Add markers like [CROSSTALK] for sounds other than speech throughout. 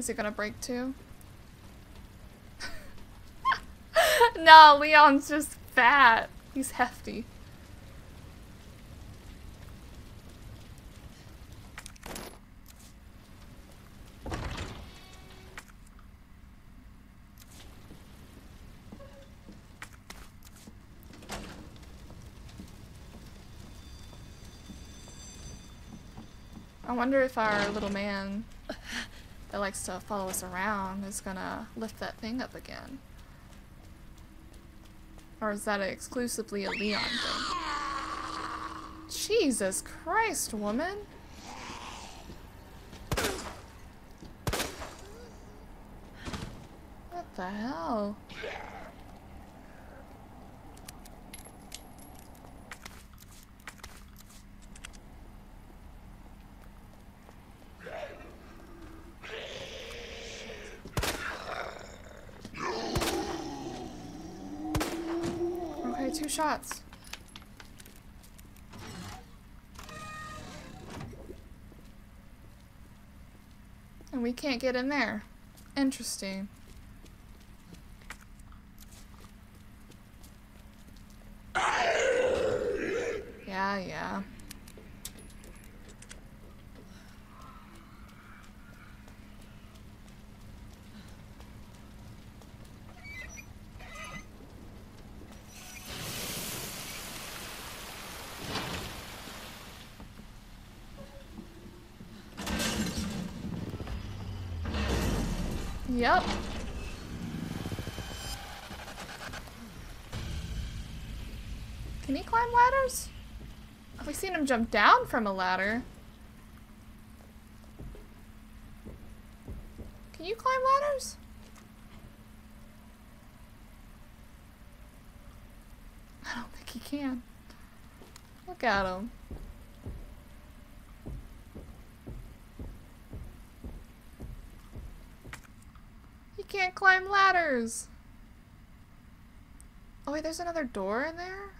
Is it gonna break too? [LAUGHS] no, Leon's just fat. He's hefty. I wonder if our little man that likes to follow us around is gonna lift that thing up again. Or is that exclusively a Leon thing? Jesus Christ, woman! What the hell? Okay, two shots. And we can't get in there. Interesting. Yeah, yeah. Yep. Can he climb ladders? Have we seen him jump down from a ladder? Can you climb ladders? I don't think he can. Look at him. Can't climb ladders. Oh wait, there's another door in there?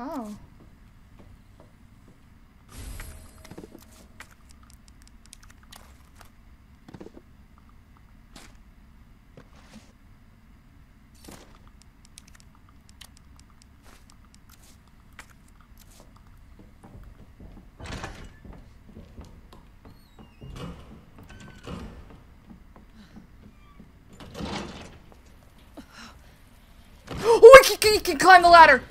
Oh. Oh, he can, climb the ladder!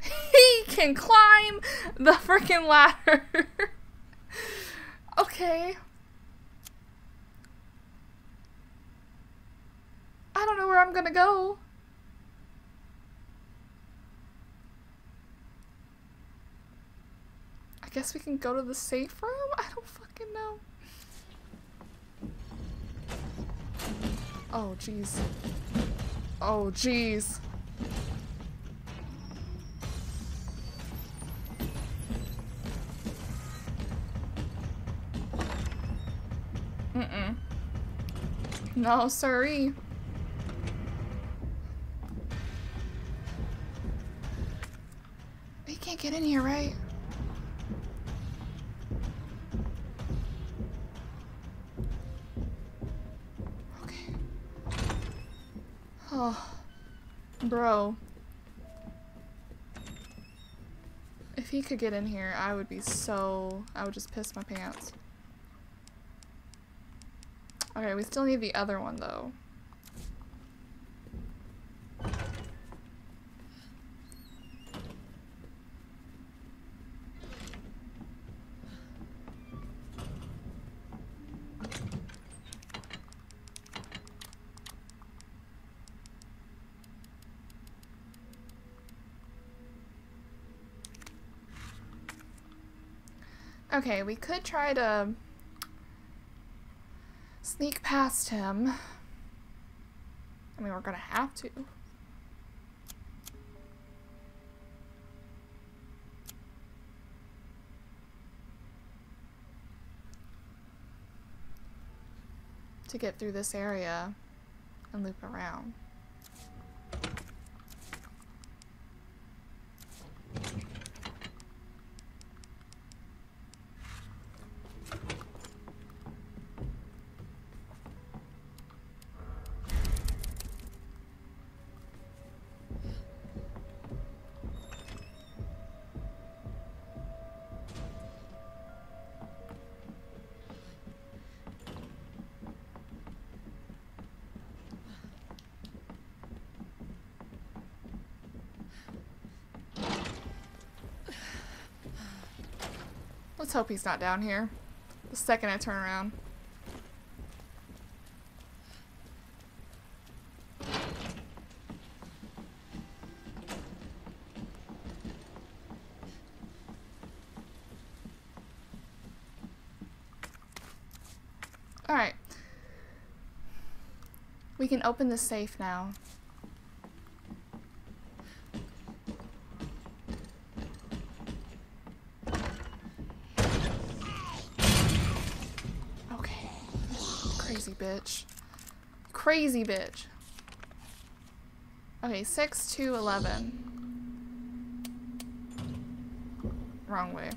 He can climb the freaking ladder! [LAUGHS] okay. I don't know where I'm gonna go. I guess we can go to the safe room? I don't fucking know. Oh, jeez. Oh, jeez. No, sorry. We can't get in here, right? Okay. Oh, bro. If he could get in here, I would be so... I would just piss my pants. Okay, we still need the other one, though. Okay, we could try to sneak past him. I mean, we're gonna have to. to get through this area and loop around. Let's hope he's not down here. The second I turn around. Alright. We can open the safe now. Okay. Crazy bitch. Crazy bitch. Okay, 6 to 11. Wrong way.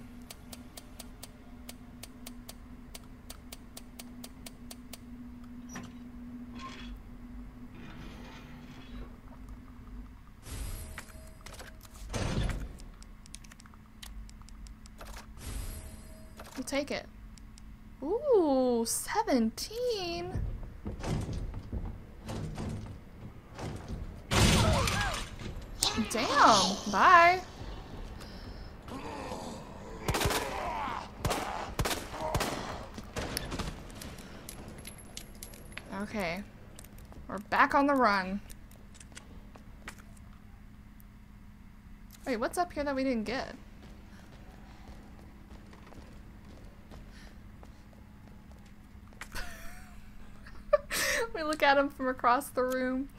We'll take it. Ooh, 17. Damn. Bye. Okay. We're back on the run. Wait, what's up here that we didn't get? [LAUGHS] we look at him from across the room.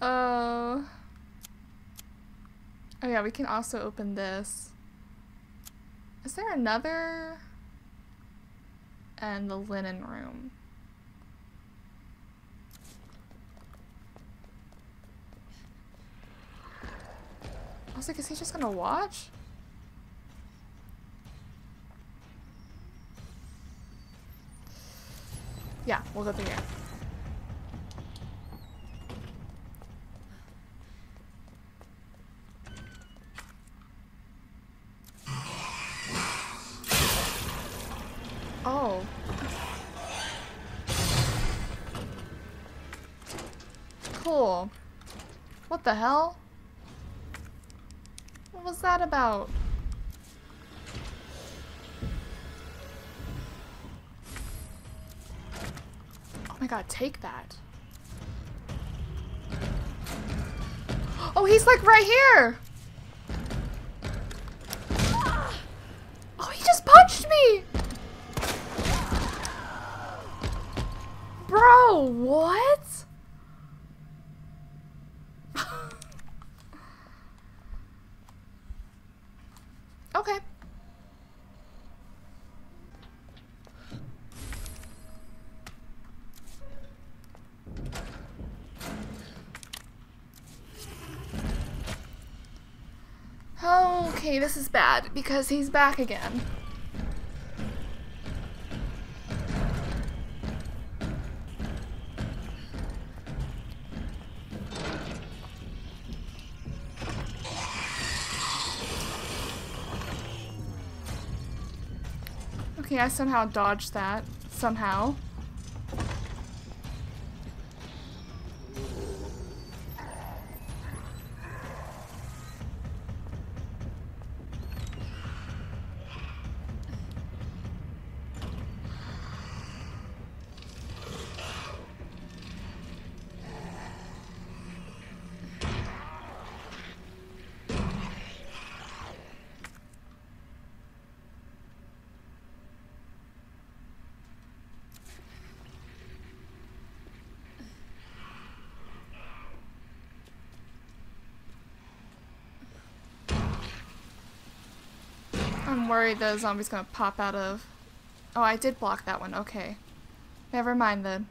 Uh. Oh yeah, we can also open this. Is there another? And the linen room. I was like, is he just gonna watch? Yeah, we'll go through here. Oh. Cool. What the hell? That about? Oh my god, take that. Oh, he's like right here! Oh, he just punched me! Bro, what? okay. This is bad because he's back again. Okay, I somehow dodged that. Somehow. I'm worried the zombie's gonna pop out of... Oh, I did block that one. Okay. Never mind then.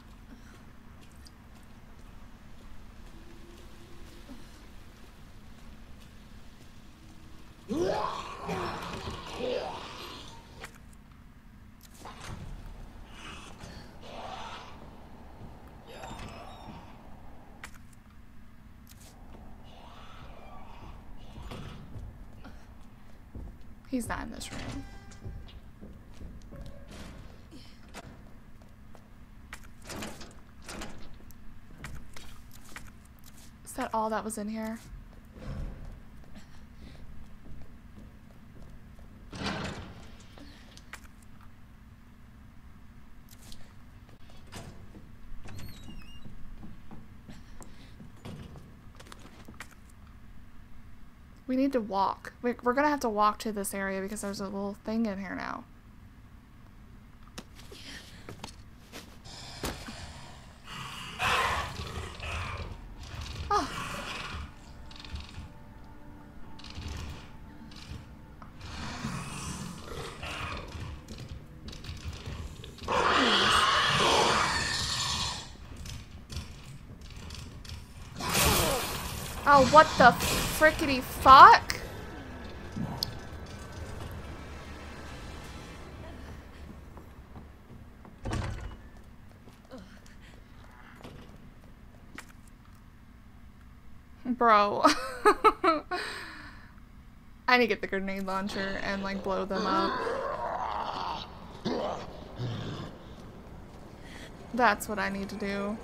He's not in this room. Is that all that was in here? We need to walk. We're, we're gonna have to walk to this area because there's a little thing in here now. Oh. Oh, what the frickety fuck? Bro. [LAUGHS] I need to get the grenade launcher and like blow them up. That's what I need to do.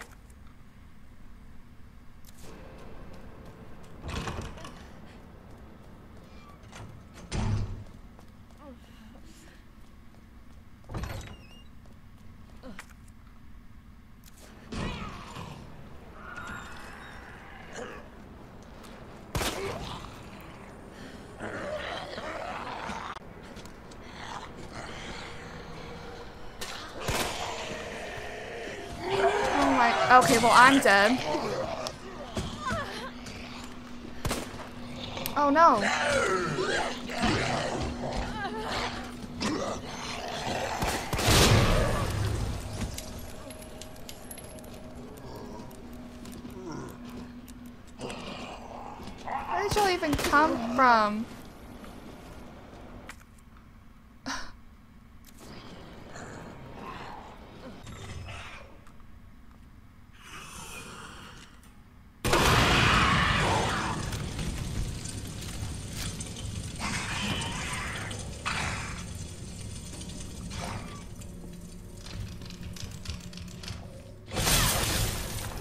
Oh my. Okay, I'm dead. Oh no. Where did y'all even come from?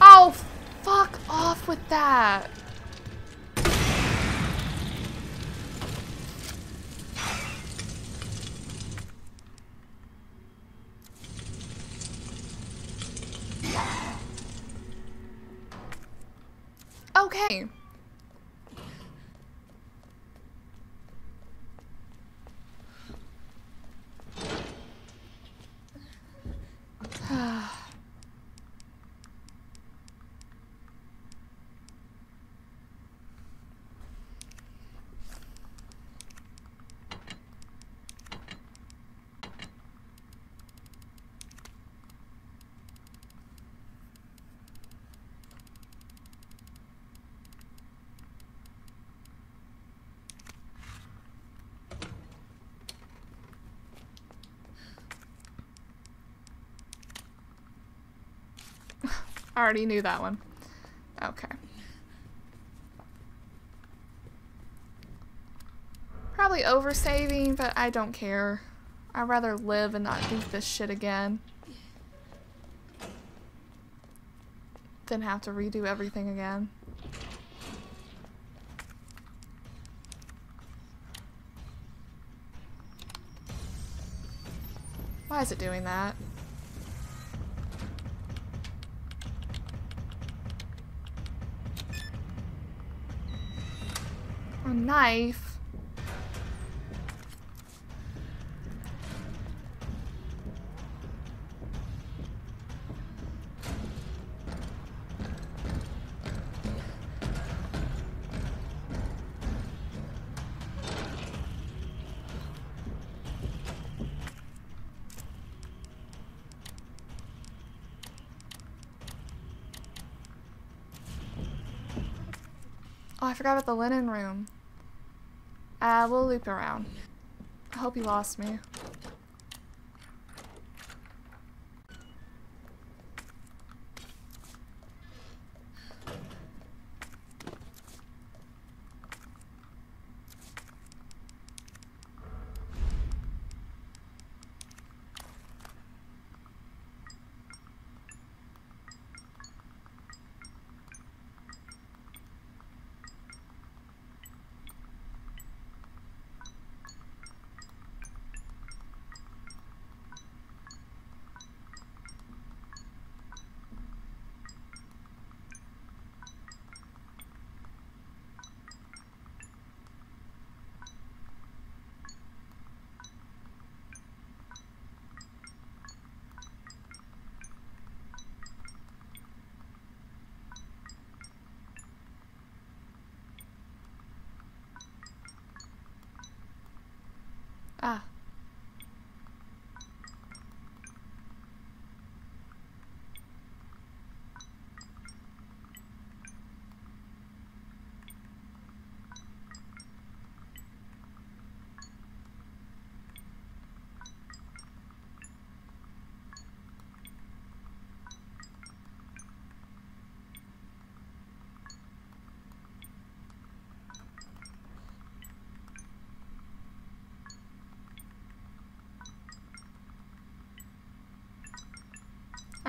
Oh, fuck off with that. Okay. I already knew that one. Okay. Probably oversaving, but I don't care. I'd rather live and not do this shit again. Than have to redo everything again. Why is it doing that? Oh, I forgot about the linen room. Uh, we'll loop around. I hope you lost me. Ah.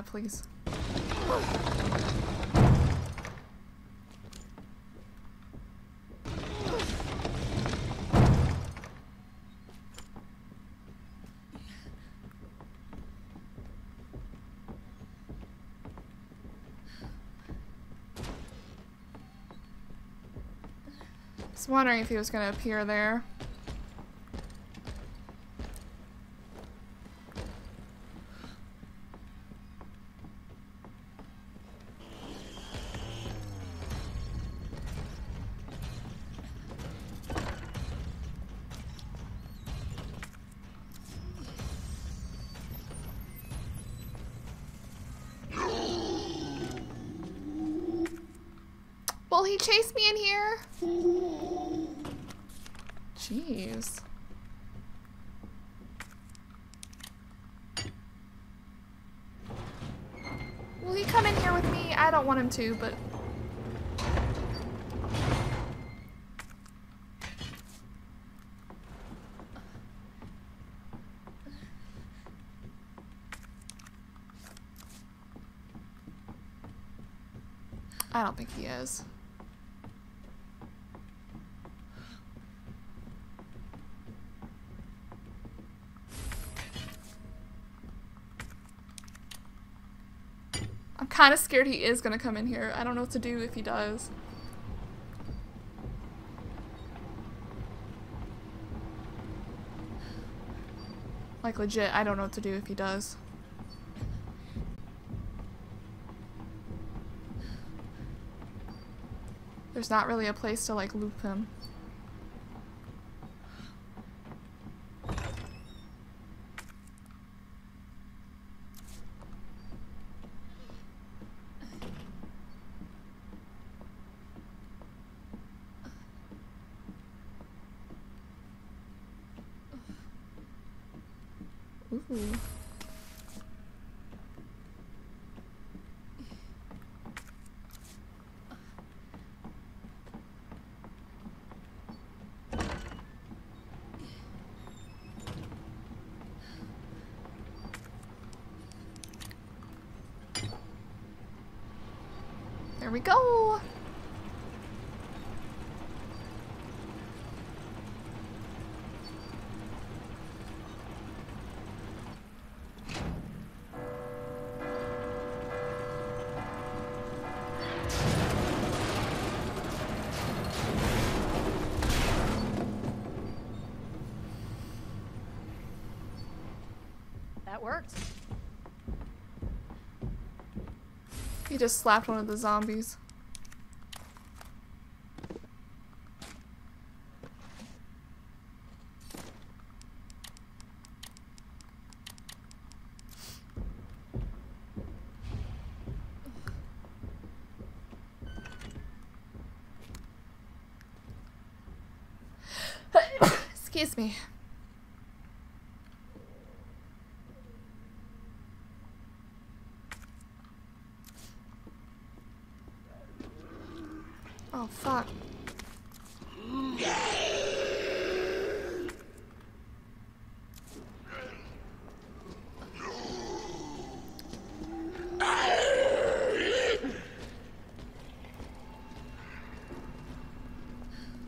Please. Just wondering if he was gonna appear there. Will he chase me in here? Jeez. Will he come in here with me? I don't want him to, but... I don't think he is. Kind of scared he is going to come in here. I don't know what to do if he does. Like legit, I don't know what to do if he does. There's not really a place to like loop him. Ooh. There we go. That worked. He just slapped one of the zombies. Excuse me. Oh, fuck.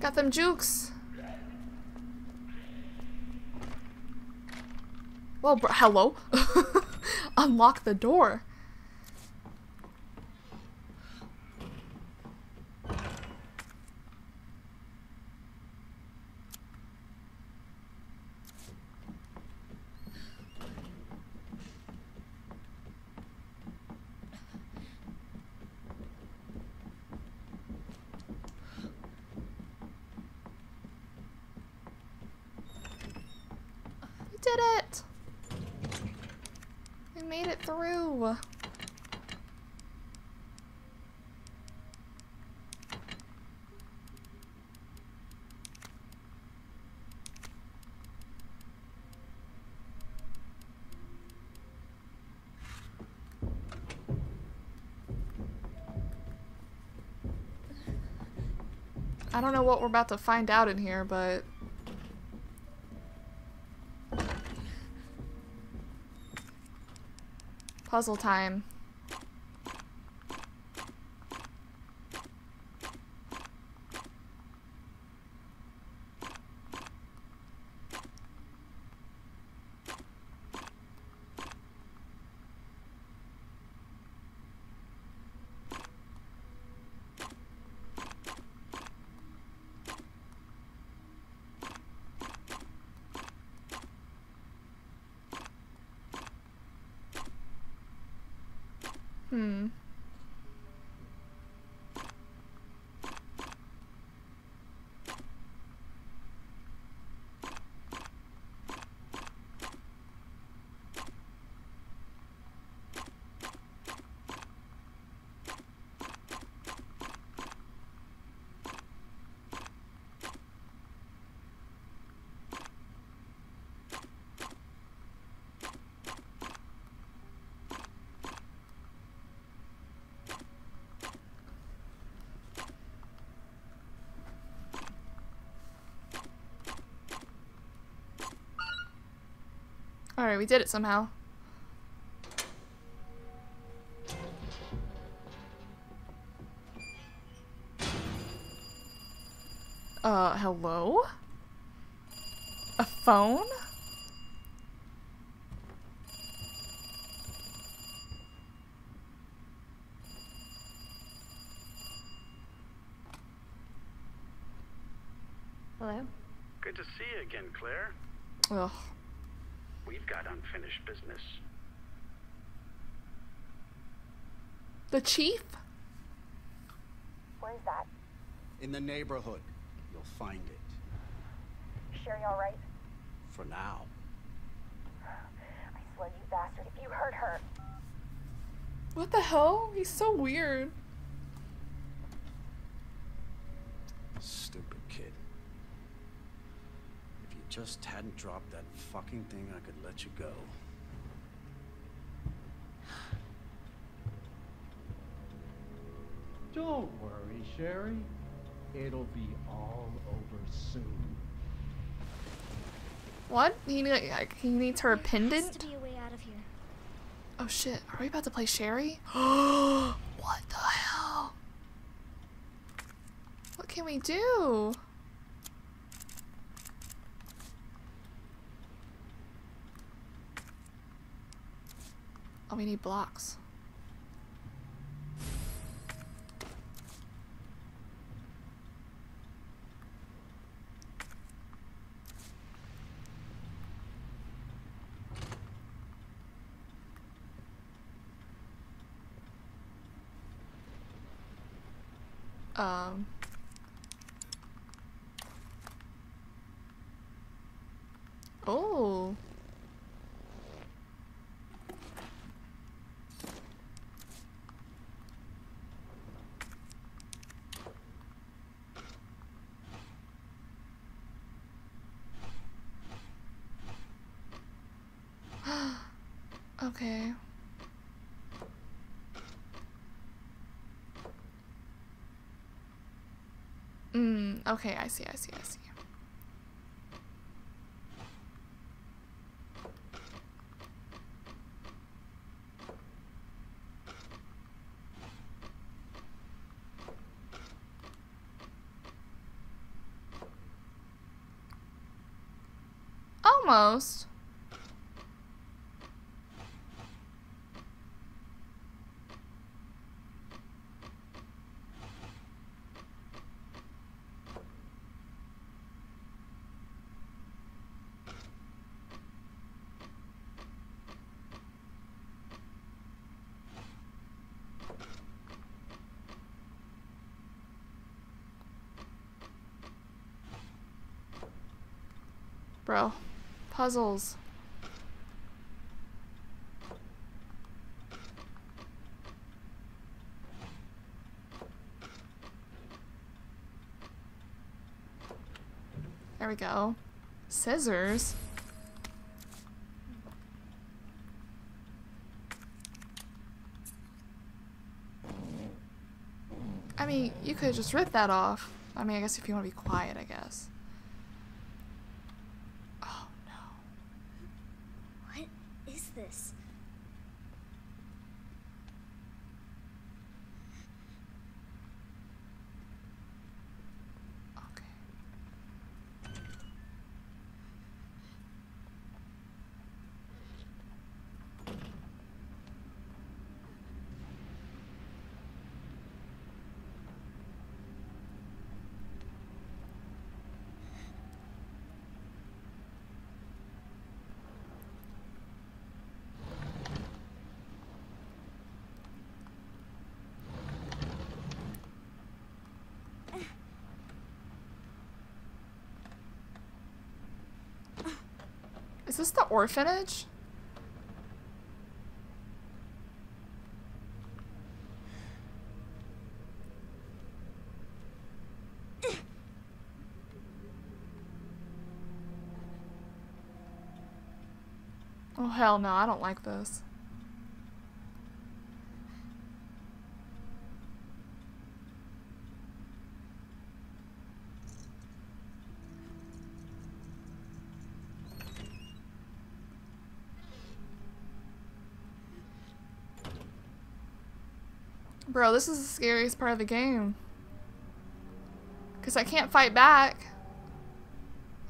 Got them jukes. Well, hello. [LAUGHS] Unlock the door. We did it! We made it through. I don't know what we're about to find out in here, but puzzle time. Alright, we did it somehow. Uh, hello? A phone? Hello? Good to see you again, Claire. Ugh. We've got unfinished business. The chief? Where's that? In the neighborhood. You'll find it. Sherry all right? For now. I swear, you bastard, if you hurt her. What the hell? He's so weird. Stupid kid. If you just hadn't dropped that fucking thing, I could let you go. [SIGHS] Don't worry, Sherry. It'll be all over soon. What? He, like, he needs her pendant? to be a way out of here. Oh shit, are we about to play Sherry? [GASPS] [GASPS] what the hell? What can we do? Oh, we need blocks. Um. Oh. Okay. Mm, okay, I see, I see, I see. Almost. Bro, puzzles. There we go. Scissors. I mean, you could just rip that off. I mean, I guess if you want to be quiet, I guess. Oh no. What is this? Okay. Is this the orphanage? Oh hell no, I don't like this. Bro, this is the scariest part of the game. Because I can't fight back.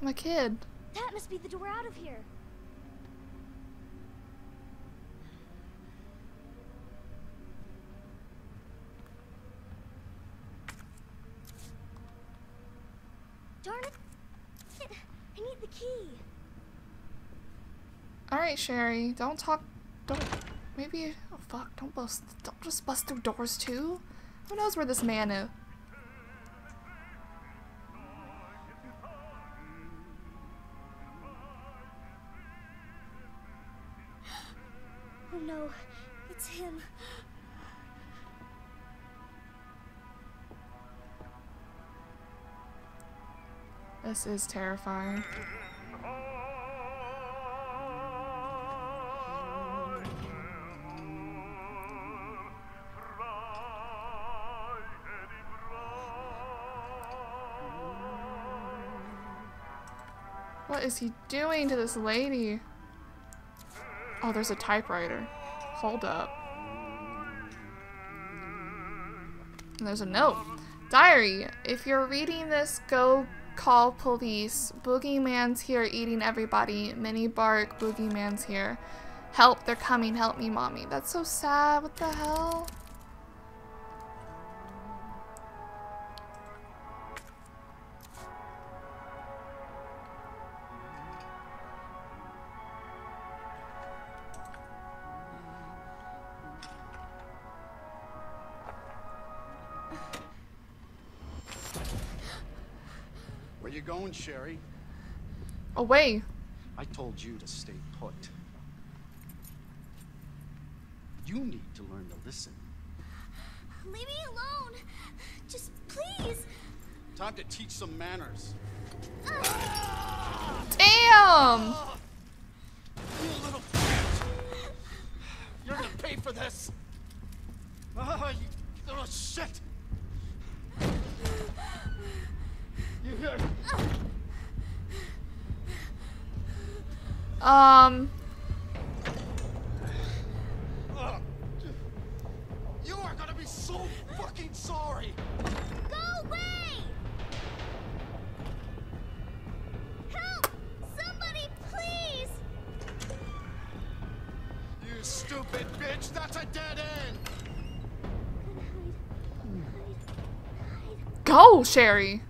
I'm a kid. That must be the door out of here. Darn it! I need the key. Alright, Sherry. Don't talk. Don't. Maybe. Fuck. Don't bust. Don't just bust through doors, too. Who knows where this man is? [SIGHS] Oh no, it's him. This is terrifying. What is he doing to this lady? Oh, there's a typewriter. Hold up. And there's a note. Diary, if you're reading this, go call police. Boogeyman's here eating everybody. Mini bark, Boogeyman's here. Help, they're coming. Help me, mommy. That's so sad. What the hell? Sherry? Away. I told you to stay put. You need to learn to listen. Leave me alone. Just please. Time to teach some manners. Damn! You little bitch! You're gonna pay for this! Um. You are gonna be so fucking sorry. Go away! Help! Somebody, please! You stupid bitch! That's a dead end. Go, Sherry.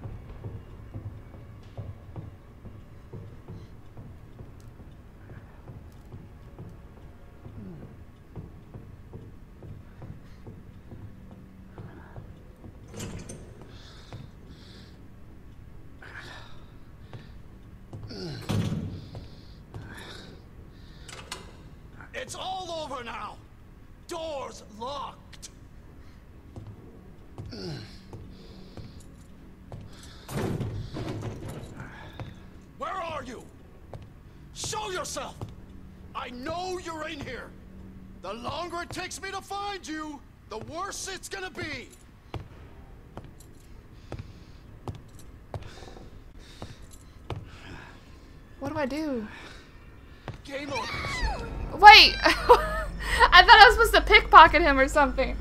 I do? Game over. Wait! [LAUGHS] I thought I was supposed to pickpocket him or something.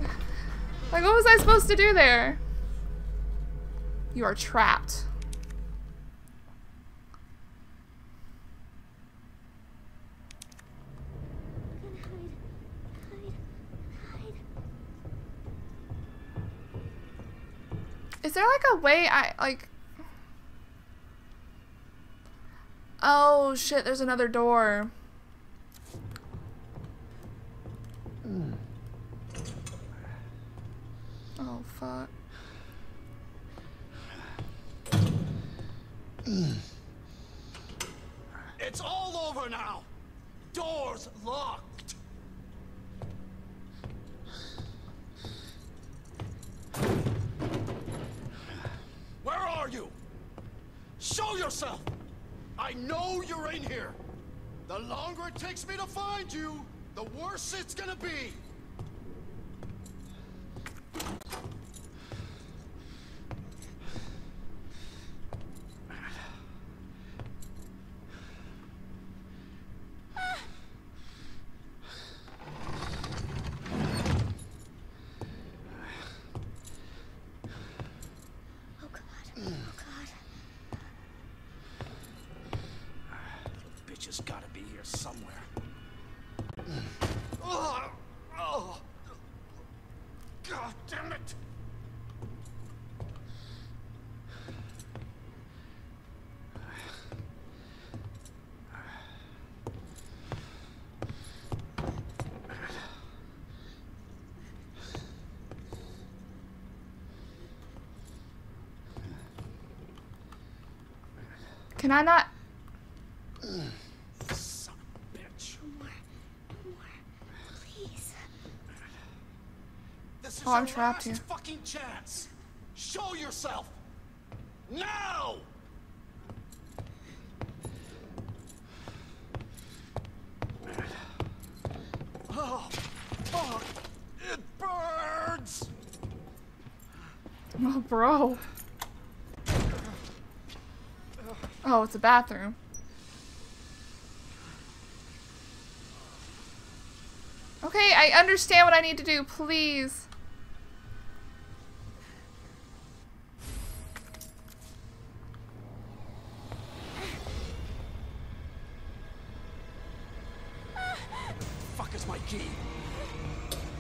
Like, what was I supposed to do there? You are trapped. Hide. Hide. Hide. Is there like a way I like Oh shit, there's another door. Oh fuck. It's all over now. Doors locked. Where are you? Show yourself. I know you're in here. The longer it takes me to find you, the worse it's gonna be. Oh god. Oh god. Bitch has gotta be here somewhere. Ugh. Oh. God damn it! Can I not Son of a bitch. More. More. Please. This is Oh, I'm trapped last here. fucking chance. Show yourself. Now. Oh, fuck. It burns. Oh bro. A bathroom. Okay, I understand what I need to do, please. Fuck is my key?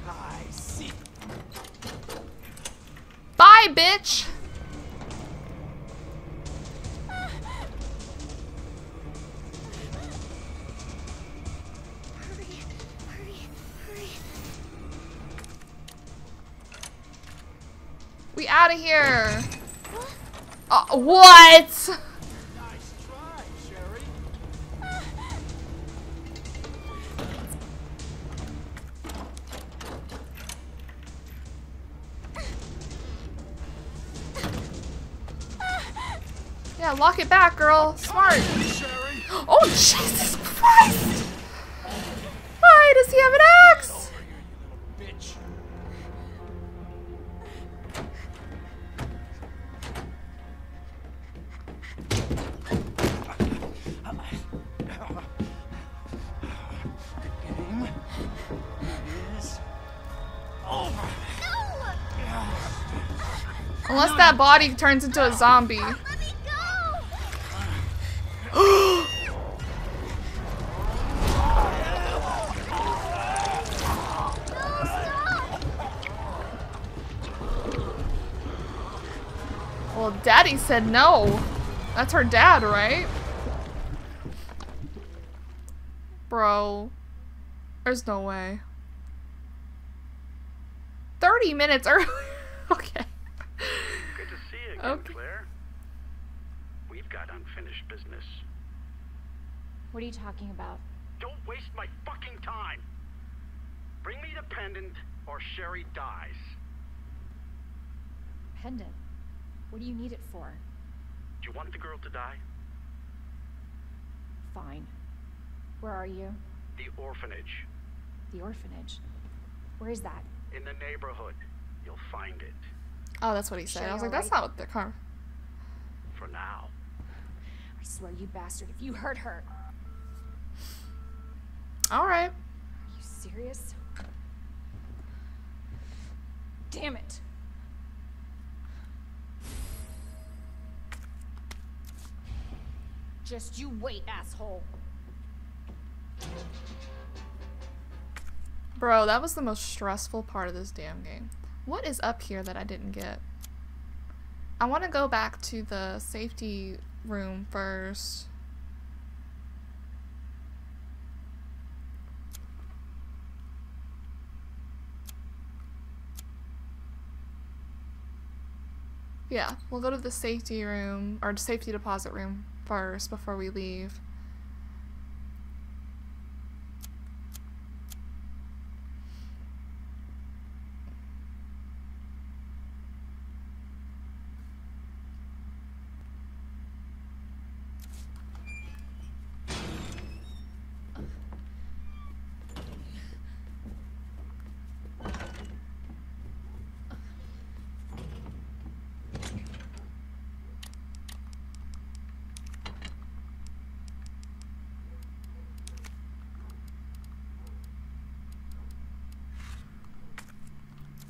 I see. Bye, bitch! Here. Uh, what? Nice try, Yeah, lock it back, girl. Smart. Oh, Jesus Christ! Why does he have an axe? That body turns into a zombie. [GASPS] Well, Daddy said no. That's her dad, right? Bro. There's no way. 30 minutes early. okay. Good to see you again, Okay. Claire. We've got unfinished business. What are you talking about? Don't waste my fucking time. Bring me the pendant, or Sherry dies. Pendant. What do you need it for? Do you want the girl to die? Fine. Where are you? The orphanage. The orphanage. Where is that? In the neighborhood. You'll find it. Oh, that's what he said. I was like, that's right. not what the car. For now. I swear, you bastard, if you hurt her. All right. Are you serious? Damn it. Just you wait, asshole. Bro, that was the most stressful part of this damn game. What is up here that I didn't get? I want to go back to the safety room first. Yeah, we'll go to the safety room or safety deposit room first before we leave.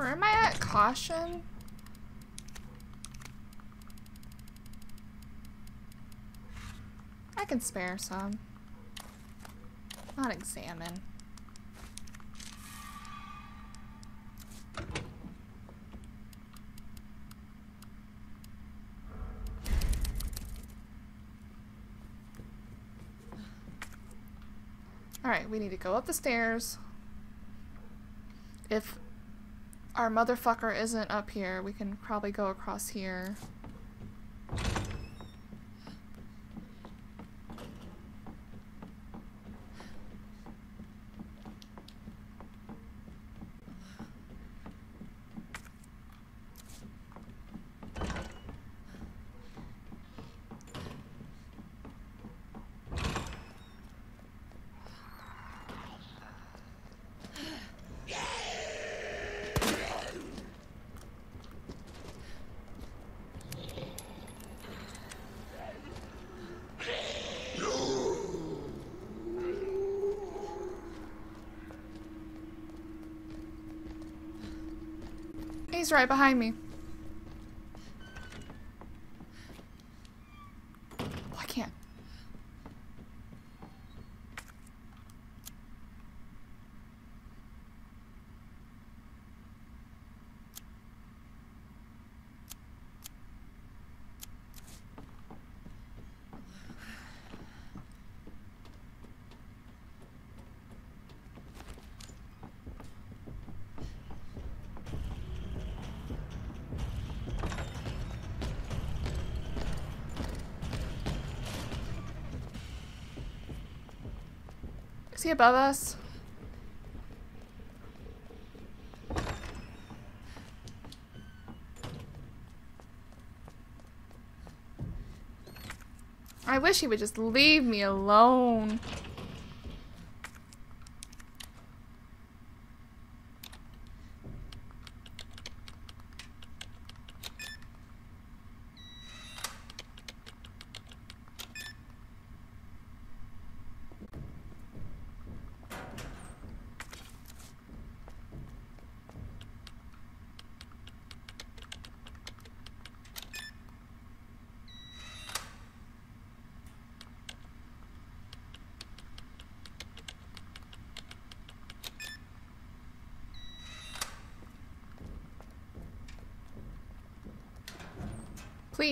Where am I at? Caution? I can spare some. Not examine. Alright, we need to go up the stairs. If our motherfucker isn't up here, we can probably go across here. Right behind me. He above us? I wish he would just leave me alone.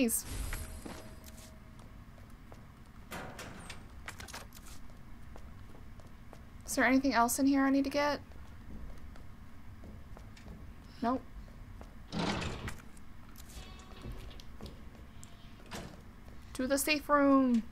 Is there anything else in here I need to get? Nope. To the safe room.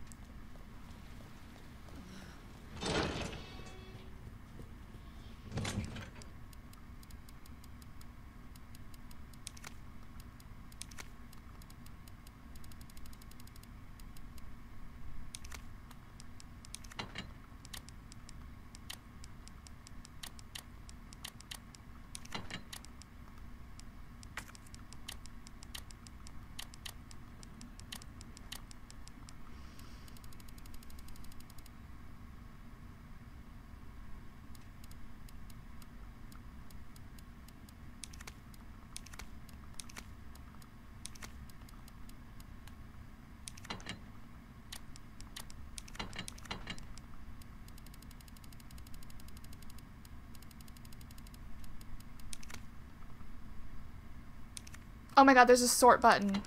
Oh my god, there's a sort button.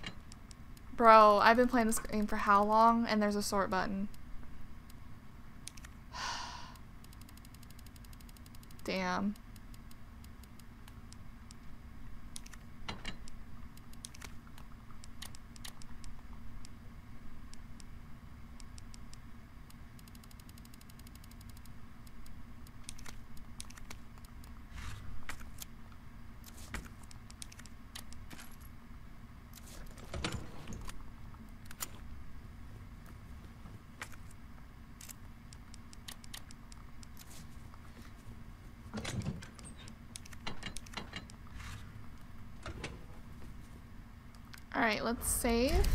Bro, I've been playing this game for how long? And there's a sort button. [SIGHS] Damn. Alright, let's save.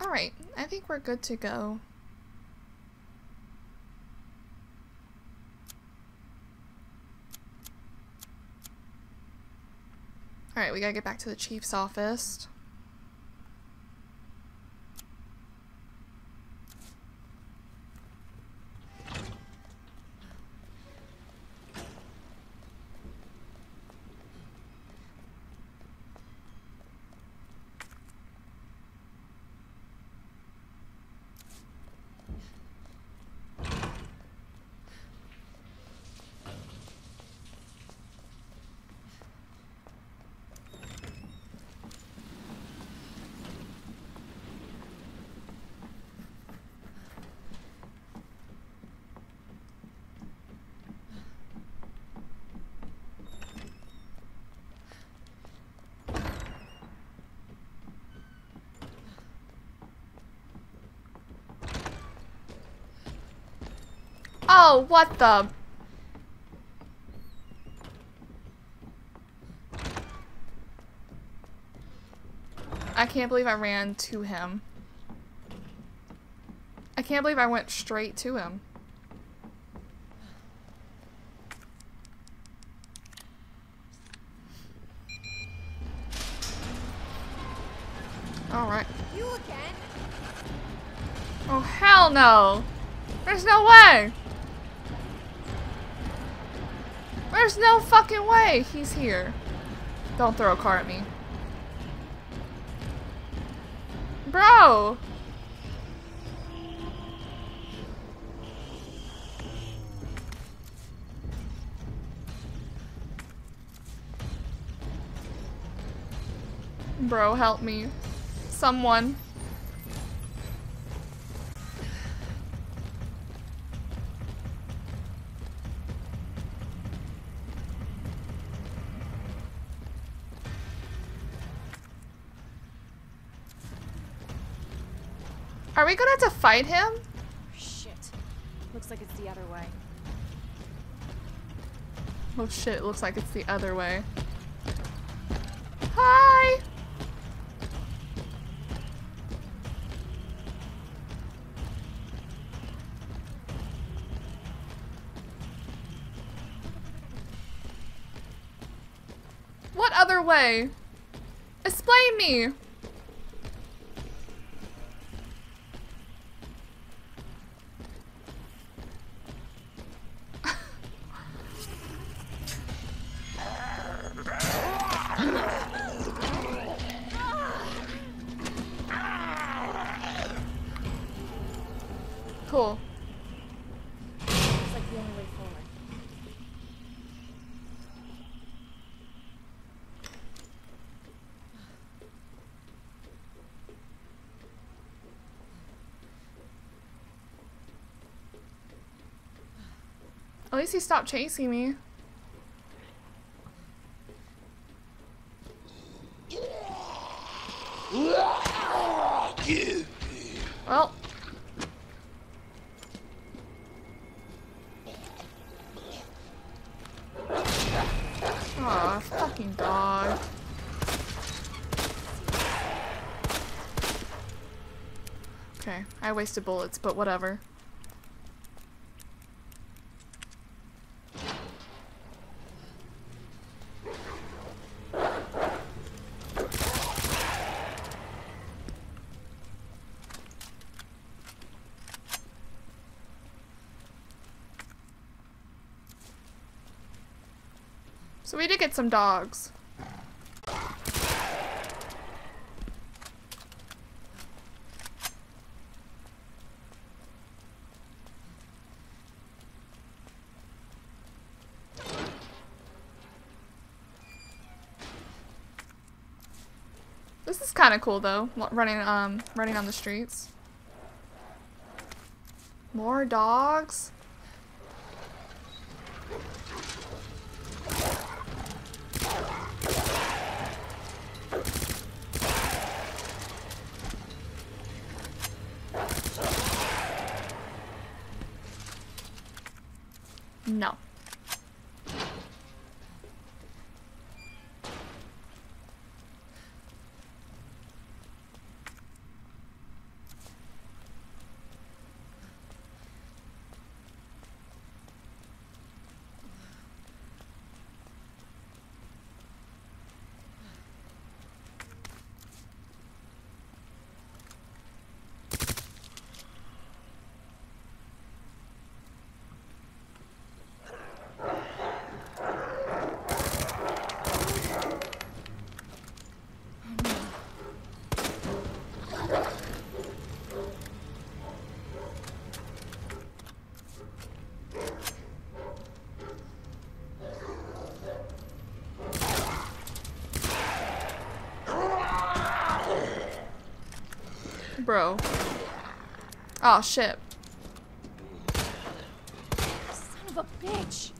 Alright, I think we're good to go. Alright, we gotta get back to the chief's office. Oh, what the? I can't believe I ran to him. I can't believe I went straight to him. Alright. You again? Oh, hell no! There's no way! There's no fucking way he's here. Don't throw a car at me. Bro! Bro, help me. Someone. We gonna have to fight him? Shit. Looks like it's the other way. Oh shit, looks like it's the other way. Hi! What other way? Explain me! At least he stopped chasing me. Well. Aw, fucking dog. Okay, I wasted bullets, but whatever. Get some dogs. This is kind of cool though, running um running on the streets. More dogs. No. Bro. Oh shit. Son of a bitch.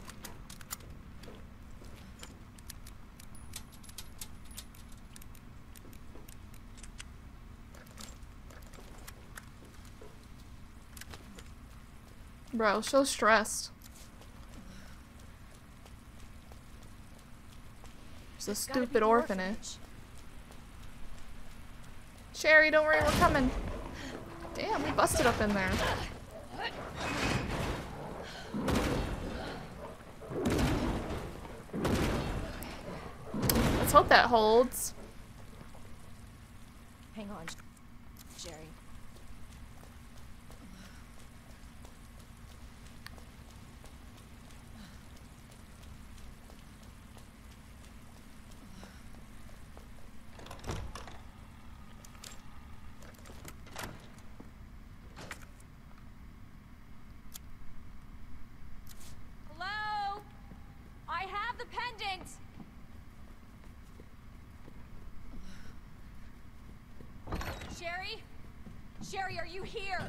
Bro, so stressed. It's a stupid orphanage. Sherry, don't worry, we're coming. Busted up in there. Let's hope that holds. Hang on, Sherry. Hello? I have the pendant. Sherry? Sherry, are you here?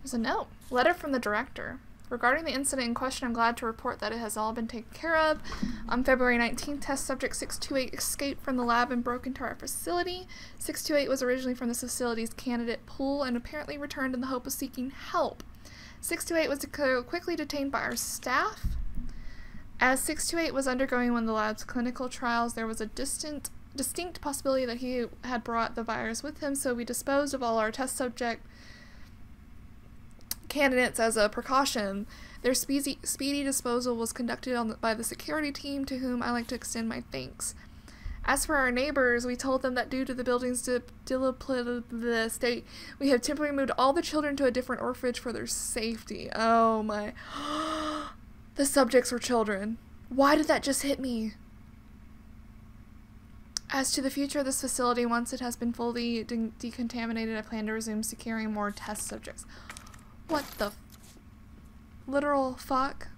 There's a note. Letter from the director. Regarding the incident in question, I'm glad to report that it has all been taken care of. On February 19th, test subject 628 escaped from the lab and broke into our facility. 628 was originally from this facility's candidate pool and apparently returned in the hope of seeking help. 628 was quickly detained by our staff. As 628 was undergoing one of the lab's clinical trials, there was a distant, distinct possibility that he had brought the virus with him, so we disposed of all our test subject candidates as a precaution. Their speedy, speedy disposal was conducted on the, by the security team, to whom I like to extend my thanks. As for our neighbors, we told them that due to the building's di- dilapidated state, we have temporarily moved all the children to a different orphanage for their safety. Oh my. [GASPS] the subjects were children. Why did that just hit me? As to the future of this facility, once it has been fully de- decontaminated, I plan to resume securing more test subjects. What the literal fuck?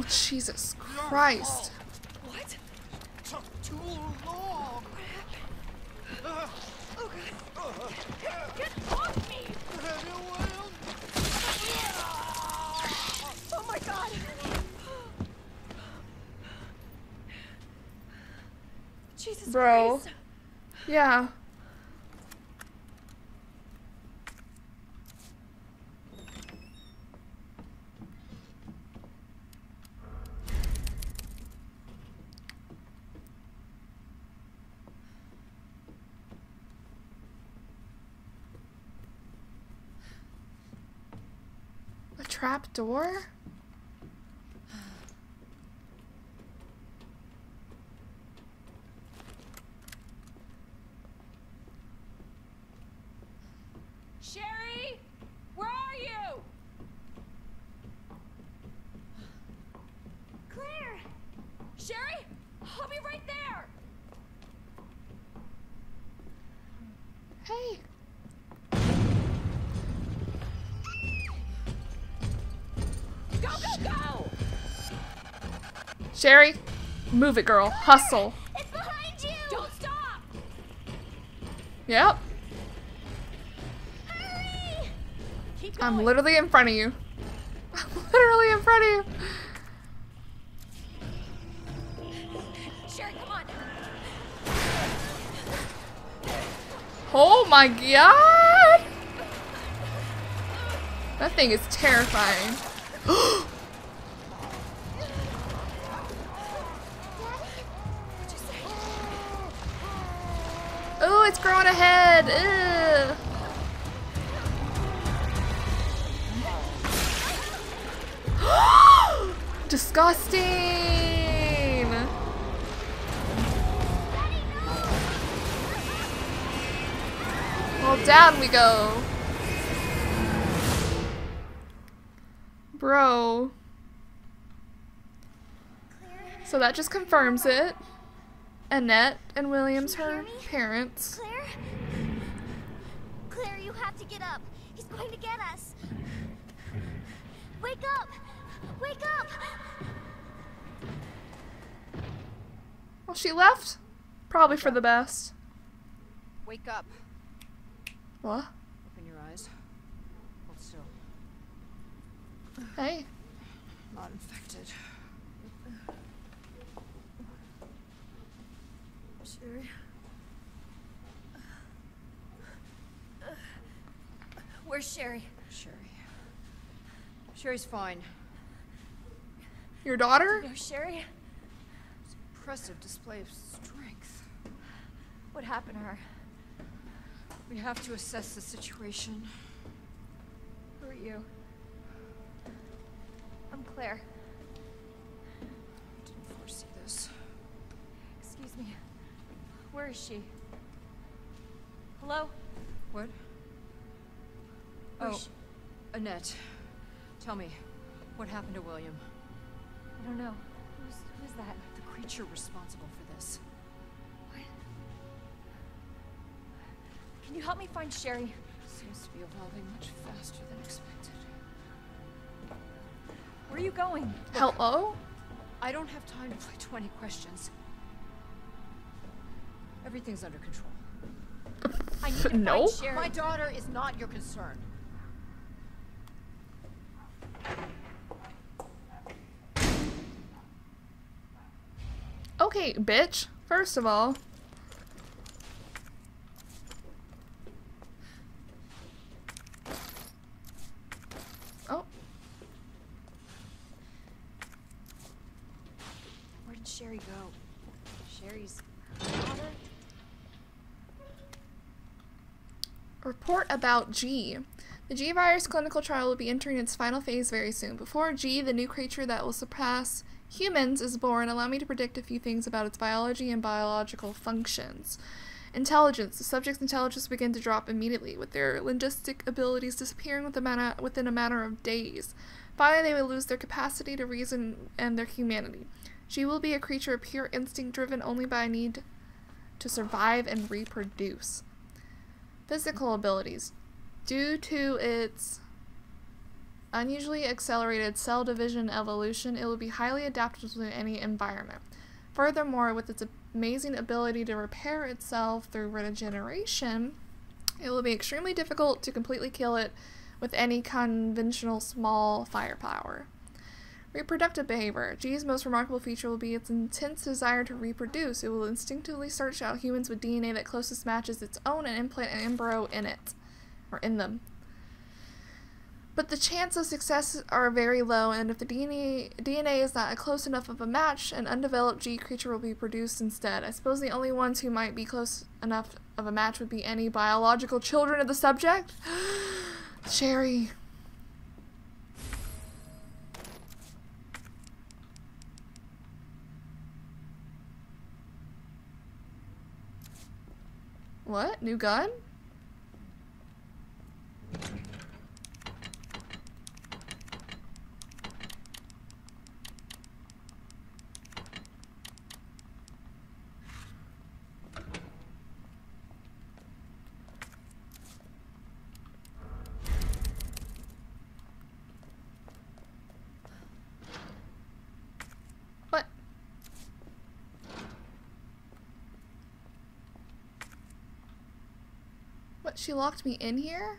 Oh, Jesus Christ. What? Too long. What happened? Get off me! Oh my god! Jesus Bro. Christ. Yeah. A trap door? Sherry, move it, girl. Hustle. It's behind you! Don't stop! Yep. Hurry! Keep going. I'm literally in front of you. I'm literally in front of you. Sherry, come on. Oh my god! That thing is terrifying. [GASPS] [GASPS] [GASPS] Disgusting. Well, down we go. Bro. So that just confirms it. Annette and William's her parents. Claire? Claire, you have to get up. He's going to get us. Wake up! Wake up! Well, she left. Probably for the best. Wake up. What? Open your eyes. Hold still. Hey. Not infected. Sherry. Where's Sherry? Sherry. Sherry's fine. Your daughter? No, Sherry? Impressive display of strength. What happened to her? We have to assess the situation. Who are you? I'm Claire. I Didn't foresee this. Excuse me. Where is she? Hello? What? Where's Oh. Annette. Tell me, what happened to William? I don't know. Who's, who's that? The creature responsible for this. Can you help me find Sherry? Seems to be evolving much faster than expected. Where are you going? Hello? I don't have time to play 20 questions. Everything's under control. I need to [LAUGHS] No. find Sherry. My daughter is not your concern. Okay, bitch. First of all. Oh, Where did Sherry go? Sherry's daughter? report about G. The G virus clinical trial will be entering its final phase very soon. Before G, the new creature that will surpass humans, is born, allow me to predict a few things about its biology and biological functions. Intelligence. The subject's intelligence will begin to drop immediately, with their linguistic abilities disappearing within a matter of days. Finally, they will lose their capacity to reason and their humanity. She will be a creature of pure instinct driven only by a need to survive and reproduce. Physical abilities. Due to its unusually accelerated cell division evolution, it will be highly adaptable to any environment. Furthermore, with its amazing ability to repair itself through regeneration, it will be extremely difficult to completely kill it with any conventional small firepower. Reproductive behavior. G's most remarkable feature will be its intense desire to reproduce. It will instinctively search out humans with DNA that closest matches its own and implant an embryo in it. Or in them. But the chance of success are very low, and if the DNA, DNA is not close enough of a match, an undeveloped G creature will be produced instead. I suppose the only ones who might be close enough of a match would be any biological children of the subject. [GASPS] Sherry. What? New gun? What? What, she locked me in here?